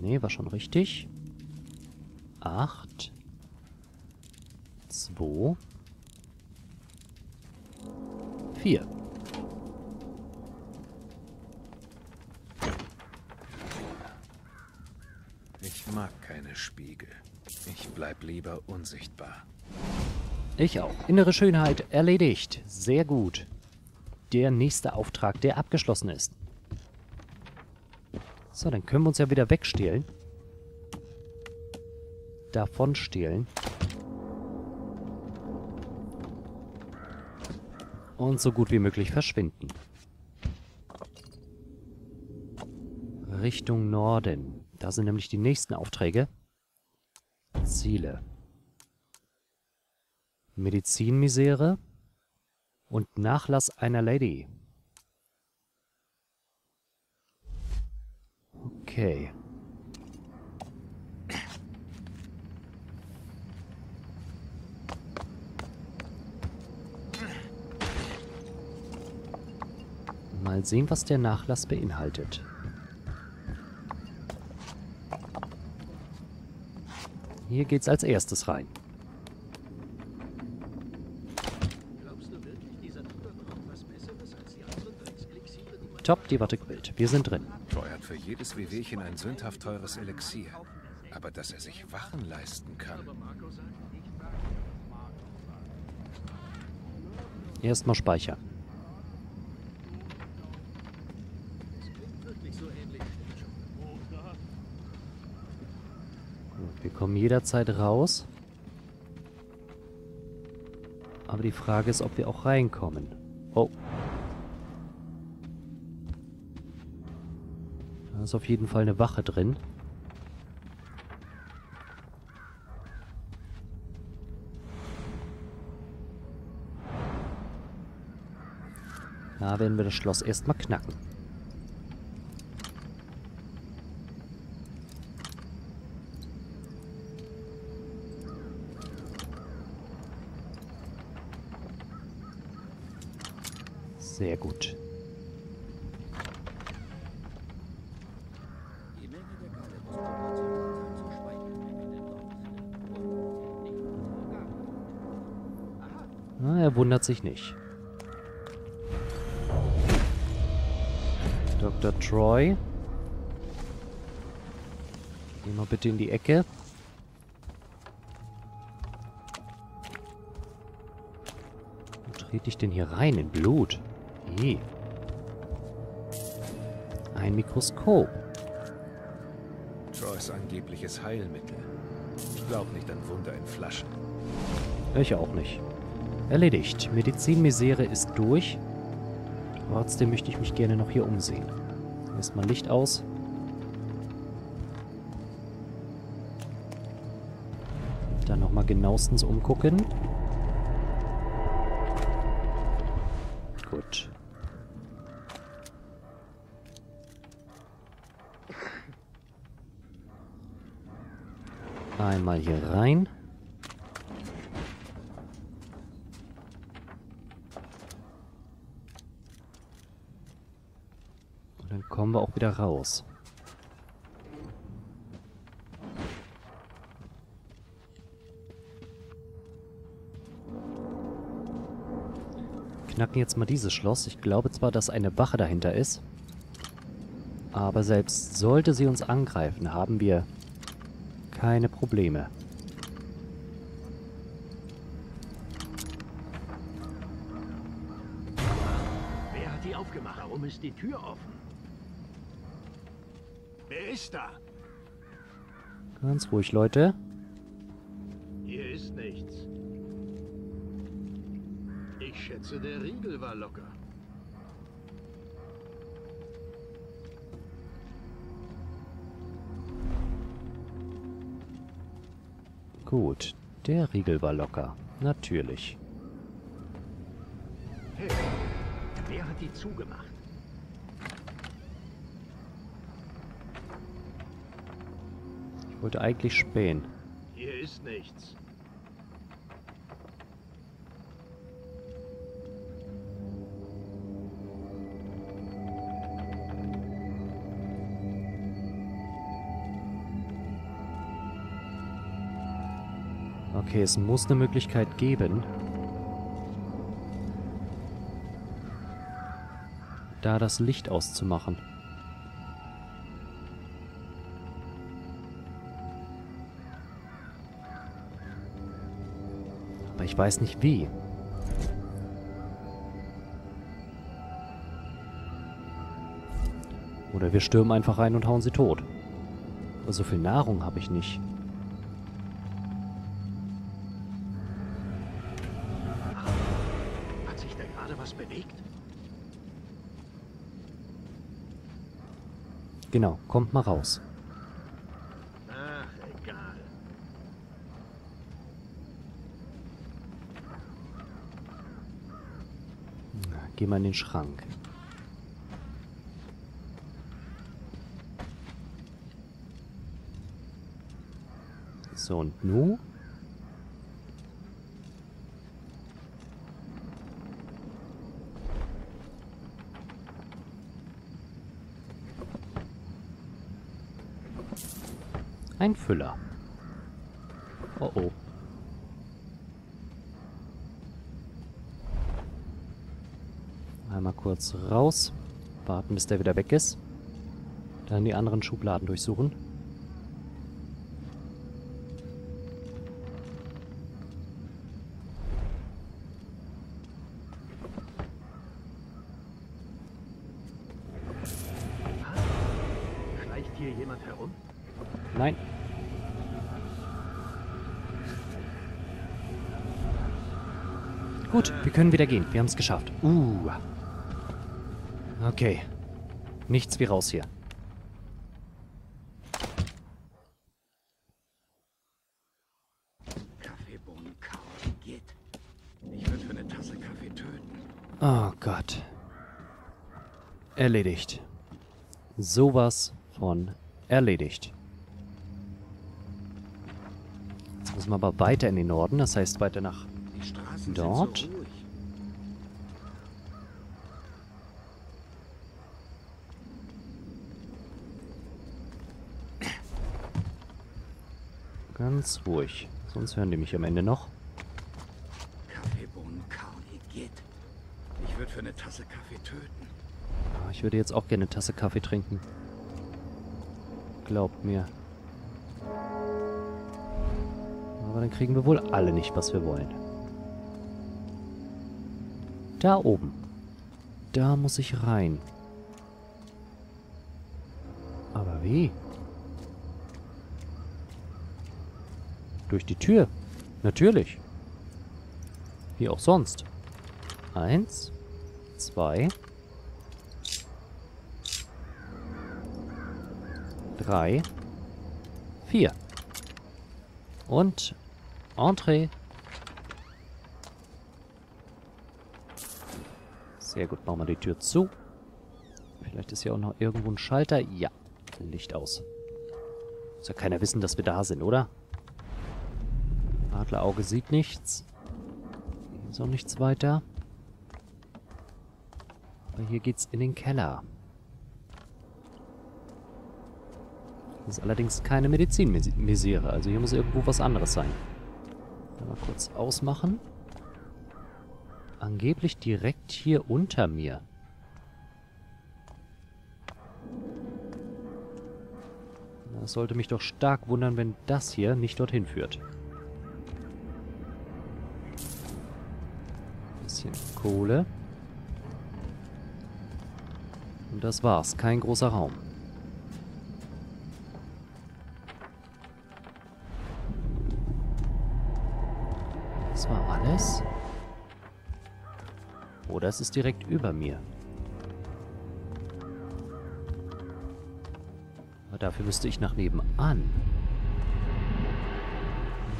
Nee, war schon richtig. Acht. Zwei. Vier. Ich mag keine Spiegel. Ich bleib lieber unsichtbar. Ich auch. Innere Schönheit erledigt. Sehr gut. Der nächste Auftrag, der abgeschlossen ist. So, dann können wir uns ja wieder wegstehlen. Davon stehlen. Und so gut wie möglich verschwinden. Richtung Norden. Da sind nämlich die nächsten Aufträge. Ziele. Medizinmisere und Nachlass einer Lady. Okay. Mal sehen, was der Nachlass beinhaltet. Hier geht's als erstes rein. Top, die Watte quillt. Wir sind drin. Hat für jedes Wehwehchen ein sündhaft teures Elixier. Aber dass er sich Wachen leisten kann. Erstmal speichern. Wir kommen jederzeit raus. Aber die Frage ist, ob wir auch reinkommen. Oh. Ist auf jeden Fall eine Wache drin. Da werden wir das Schloss erstmal knacken. Sehr gut. Na, er wundert sich nicht. Dr. Troy. Geh mal bitte in die Ecke. Wo trete ich denn hier rein? In Blut? Eh. Ein Mikroskop. Troys angebliches Heilmittel. Ich glaube nicht an Wunder in Flaschen. Ich auch nicht. Erledigt. Medizinmisere ist durch. Trotzdem möchte ich mich gerne noch hier umsehen. Erstmal Licht aus. Dann nochmal genauestens umgucken. Gut. Einmal hier rein. Und dann kommen wir auch wieder raus. Knacken jetzt mal dieses Schloss. Ich glaube zwar, dass eine Wache dahinter ist. Aber selbst sollte sie uns angreifen, haben wir keine Probleme. Wer hat die aufgemacht? Warum ist die Tür offen? Wer ist da? Ganz ruhig, Leute. Hier ist nichts. Ich schätze, der Riegel war locker. Gut, der Riegel war locker. Natürlich. Hey, wer hat die zugemacht? wollte eigentlich spähen. Hier ist nichts. Okay, es muss eine Möglichkeit geben. Da das Licht auszumachen. Ich weiß nicht wie. Oder wir stürmen einfach rein und hauen sie tot. Aber so viel Nahrung habe ich nicht. Hat sich da gerade was bewegt? Genau, kommt mal raus. Ach, egal. Geh mal in den Schrank. So, und nu? Ein Füller. Oh oh. Einmal kurz raus. Warten, bis der wieder weg ist. Dann die anderen Schubladen durchsuchen. Schleicht hier jemand herum? Nein. Gut, wir können wieder gehen. Wir haben es geschafft. Uh. Okay. Nichts wie raus hier. Kaffeebohnen kauen geht. Ich würde für eine Tasse Kaffee töten. Oh Gott. Erledigt. Sowas von erledigt. Jetzt müssen wir aber weiter in den Norden, das heißt weiter nach Dort? sind so ruhig. Ganz ruhig. Sonst hören die mich am Ende noch. Ich würde für eine Tasse Kaffee töten. Ah, Ich würde jetzt auch gerne eine Tasse Kaffee trinken. Glaubt mir. Aber dann kriegen wir wohl alle nicht, was wir wollen. Da oben. Da muss ich rein. Aber wie? Durch die Tür. Natürlich. Wie auch sonst. Eins, zwei, drei, vier. Und Entree. Sehr gut, machen wir die Tür zu. Vielleicht ist hier auch noch irgendwo ein Schalter. Ja, Licht aus. Ja keiner wissen, dass wir da sind, oder? Adlerauge sieht nichts. Hier ist auch nichts weiter. Aber hier geht's in den Keller. Das ist allerdings keine Medizinmisere, also hier muss irgendwo was anderes sein. Mal kurz ausmachen. Angeblich direkt hier unter mir. Das sollte mich doch stark wundern, wenn das hier nicht dorthin führt. Kohle. Und das war's. Kein großer Raum. Das war alles? Oder es ist direkt über mir. Aber dafür müsste ich nach nebenan.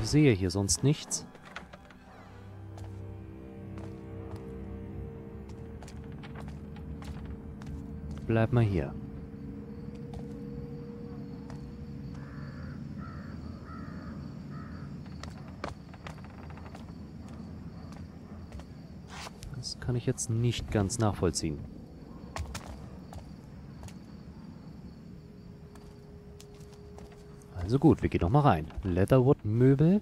Ich sehe hier sonst nichts. Bleib mal hier. Das kann ich jetzt nicht ganz nachvollziehen. Also gut, wir gehen nochmal rein. Leatherwood-Möbel.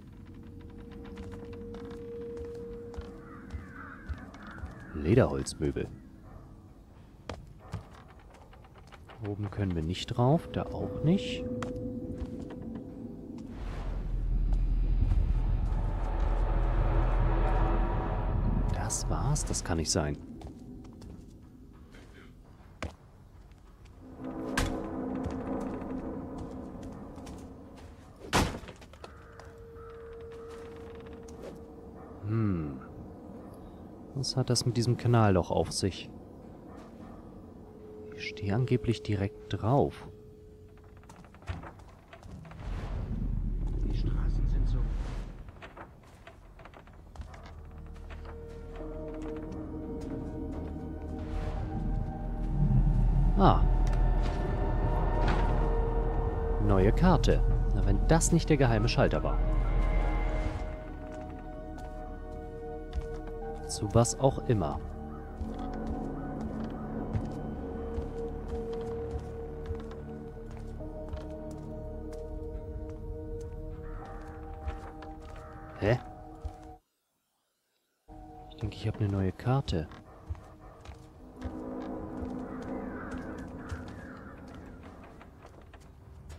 Lederholzmöbel. Oben können wir nicht drauf, da auch nicht. Das war's? Das kann nicht sein. Hm. Was hat das mit diesem Kanal doch auf sich? Stehe angeblich direkt drauf. Die Straßen sind so. Ah. Neue Karte. Na, wenn das nicht der geheime Schalter war. Zu was auch immer. Denke, ich habe eine neue Karte.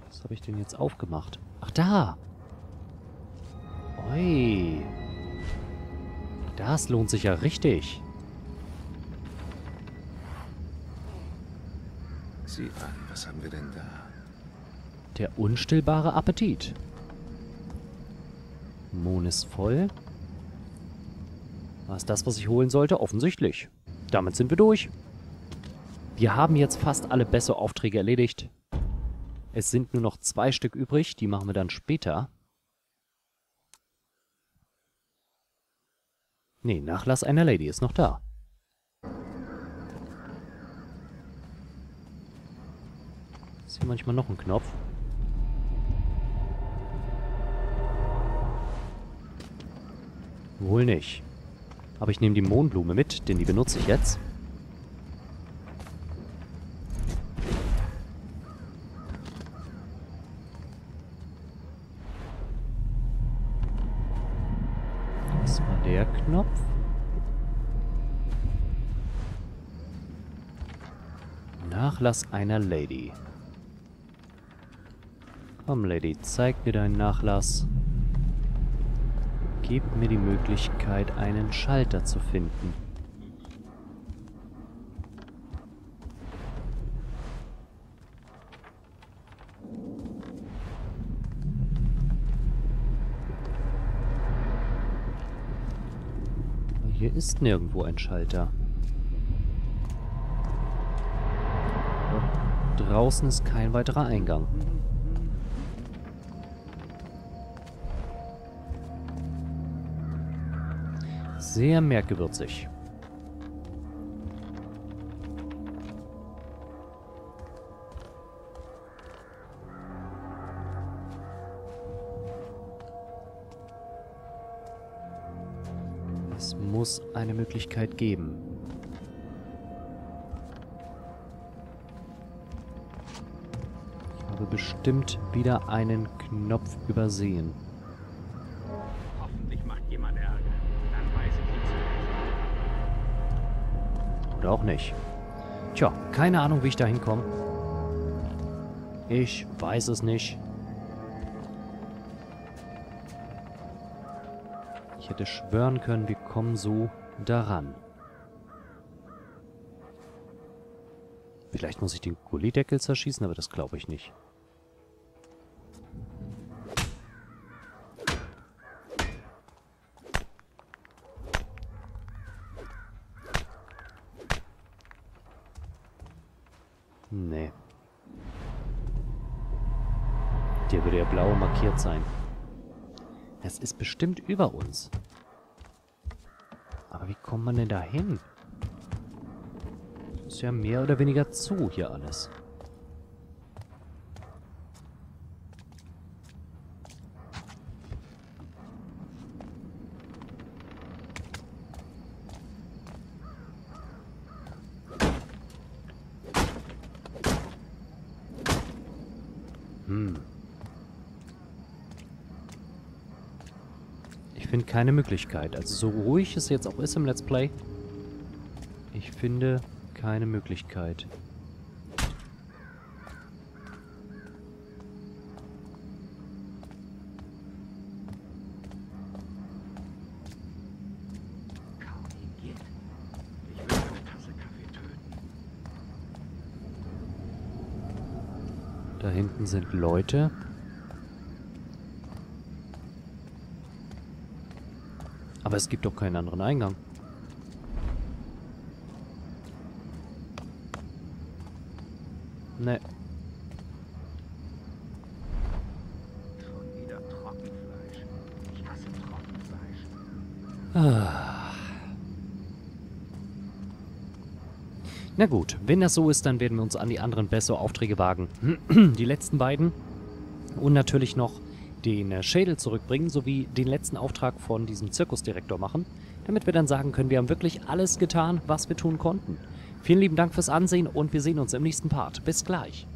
Was habe ich denn jetzt aufgemacht? Ach, da! Ui. Das lohnt sich ja richtig. Sieh an, was haben wir denn da? Der unstillbare Appetit. Mohn ist voll. War es das, was ich holen sollte? Offensichtlich. Damit sind wir durch. Wir haben jetzt fast alle Bässe-Aufträge erledigt. Es sind nur noch zwei Stück übrig. Die machen wir dann später. Nee, Nachlass einer Lady ist noch da. Ist hier manchmal noch ein Knopf? Wohl nicht. Aber ich nehme die Mohnblume mit, denn die benutze ich jetzt. Das war der Knopf. Nachlass einer Lady. Komm, Lady, zeig mir deinen Nachlass. Gib mir die Möglichkeit, einen Schalter zu finden. Hier ist nirgendwo ein Schalter. Draußen ist kein weiterer Eingang. Sehr merkwürzig. Es muss eine Möglichkeit geben. Ich habe bestimmt wieder einen Knopf übersehen. Hoffentlich macht jemand Ärger. Dann weiß ich, wie zu Oder auch nicht. Tja, keine Ahnung, wie ich da hinkomme. Ich weiß es nicht. Ich hätte schwören können, wir kommen so daran. Vielleicht muss ich den Gullideckel zerschießen, aber das glaube ich nicht. Nee. Der würde ja blau markiert sein. Es ist bestimmt über uns. Aber wie kommt man denn da hin? Ist ja mehr oder weniger zu hier alles. Hm. Ich finde keine Möglichkeit. Also so ruhig es jetzt auch ist im Let's Play, Ich finde keine Möglichkeit. Da hinten sind Leute. Aber es gibt doch keinen anderen Eingang. Ne. Trockenfleisch. Na gut, wenn das so ist, dann werden wir uns an die anderen bessere Aufträge wagen. die letzten beiden. Und natürlich noch den äh, Schädel zurückbringen, sowie den letzten Auftrag von diesem Zirkusdirektor machen, damit wir dann sagen können, wir haben wirklich alles getan, was wir tun konnten. Vielen lieben Dank fürs Ansehen und wir sehen uns im nächsten Part. Bis gleich.